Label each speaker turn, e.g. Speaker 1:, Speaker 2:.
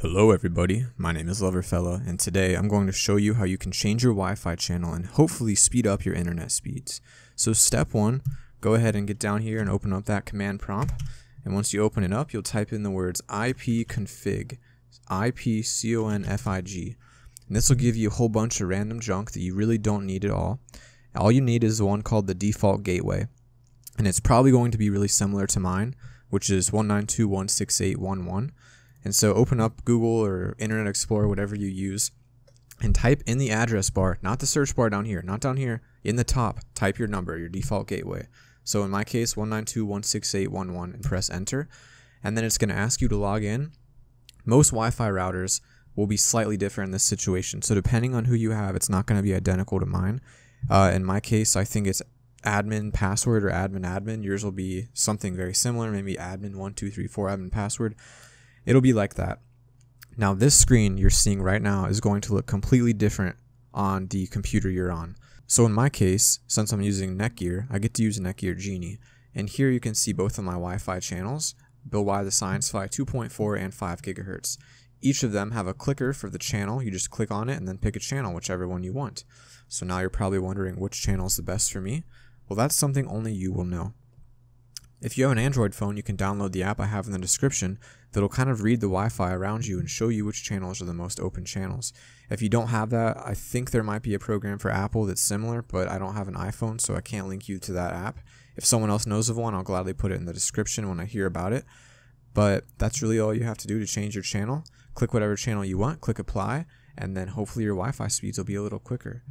Speaker 1: Hello everybody, my name is Loverfella, and today I'm going to show you how you can change your Wi-Fi channel and hopefully speed up your internet speeds. So step one, go ahead and get down here and open up that command prompt, and once you open it up, you'll type in the words ipconfig, ipconfig, and this will give you a whole bunch of random junk that you really don't need at all. All you need is the one called the default gateway, and it's probably going to be really similar to mine, which is 192.168.1.1. And so open up Google or Internet Explorer, whatever you use, and type in the address bar, not the search bar down here, not down here, in the top, type your number, your default gateway. So in my case, 192.168.1.1 and press enter. And then it's going to ask you to log in. Most Wi-Fi routers will be slightly different in this situation. So depending on who you have, it's not going to be identical to mine. Uh, in my case, I think it's admin password or admin admin. Yours will be something very similar, maybe admin 1234 admin password. It'll be like that. Now this screen you're seeing right now is going to look completely different on the computer you're on. So in my case, since I'm using Netgear, I get to use Netgear Genie. And here you can see both of my Wi-Fi channels, Bill Y the ScienceFi 2.4 and 5 gigahertz. Each of them have a clicker for the channel. You just click on it and then pick a channel, whichever one you want. So now you're probably wondering which channel is the best for me. Well, that's something only you will know. If you have an Android phone, you can download the app I have in the description that'll kind of read the Wi-Fi around you and show you which channels are the most open channels. If you don't have that, I think there might be a program for Apple that's similar, but I don't have an iPhone, so I can't link you to that app. If someone else knows of one, I'll gladly put it in the description when I hear about it. But that's really all you have to do to change your channel. Click whatever channel you want, click apply, and then hopefully your Wi-Fi speeds will be a little quicker.